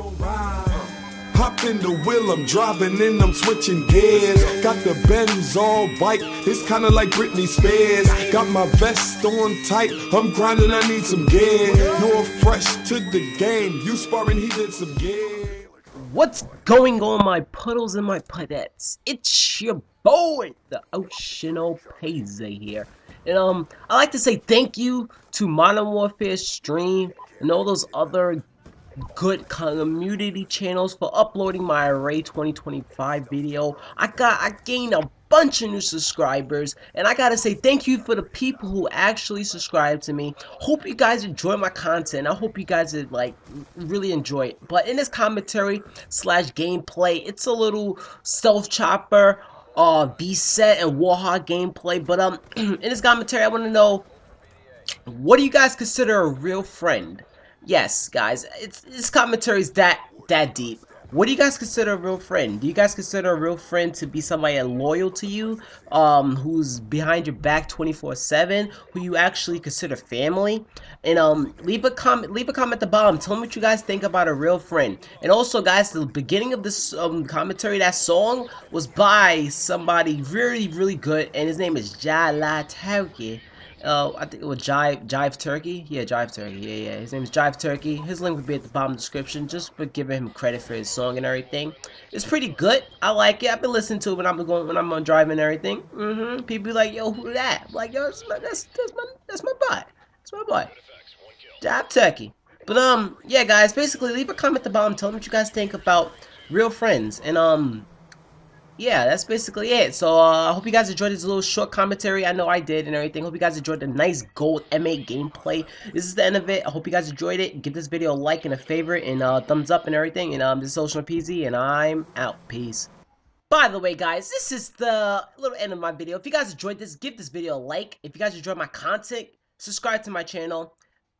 Hop in the wheel, I'm driving in, I'm switching gears. Got the Benz all white, it's kinda like Britney Spears. Got my vest on tight, I'm grinding, I need some gear. You're fresh to the game, you sparring, he did some gear. What's going on, my puddles and my pudettes? It's your boy, the Oceano Paze here. And um, I like to say thank you to Modern Warfare Stream and all those other good community channels for uploading my Array 2025 video. I got I gained a bunch of new subscribers and I gotta say thank you for the people who actually subscribe to me. Hope you guys enjoy my content. I hope you guys are, like really enjoy it. But in this commentary slash gameplay, it's a little stealth chopper, uh, beast set and Warhawk gameplay. But um, in this commentary, I want to know what do you guys consider a real friend? Yes, guys, it's this commentary is that that deep. What do you guys consider a real friend? Do you guys consider a real friend to be somebody loyal to you, um, who's behind your back 24/7, who you actually consider family? And um, leave a comment, leave a comment at the bottom. Tell me what you guys think about a real friend. And also, guys, the beginning of this um, commentary, that song was by somebody really, really good, and his name is Jala Tauki. Uh, I think it was Jive Jive Turkey. Yeah, Jive Turkey. Yeah, yeah. His name is Jive Turkey. His link will be at the bottom description, just for giving him credit for his song and everything. It's pretty good. I like it. I've been listening to it when I'm going when I'm on driving and everything. Mm-hmm. People be like, yo, who that? I'm like, yo, that's my that's, that's my that's my boy. That's my boy. Jive Turkey. But um, yeah, guys. Basically, leave a comment at the bottom. Tell me what you guys think about real friends and um yeah, that's basically it. So uh, I hope you guys enjoyed this little short commentary. I know I did and everything. Hope you guys enjoyed the nice gold M8 gameplay. This is the end of it. I hope you guys enjoyed it. Give this video a like and a favorite and uh, thumbs up and everything. And um, this is Oceano Peasy and I'm out. Peace. By the way, guys, this is the little end of my video. If you guys enjoyed this, give this video a like. If you guys enjoyed my content, subscribe to my channel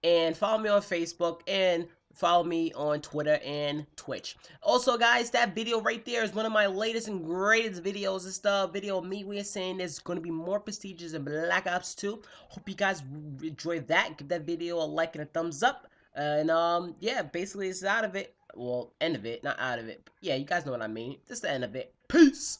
and follow me on Facebook and follow me on Twitter and Twitch. Also, guys, that video right there is one of my latest and greatest videos. It's the video of me we're saying there's going to be more prestigious in Black Ops 2. Hope you guys enjoy that. Give that video a like and a thumbs up. And, um, yeah, basically, it's out of it. Well, end of it, not out of it. Yeah, you guys know what I mean. This is the end of it. Peace!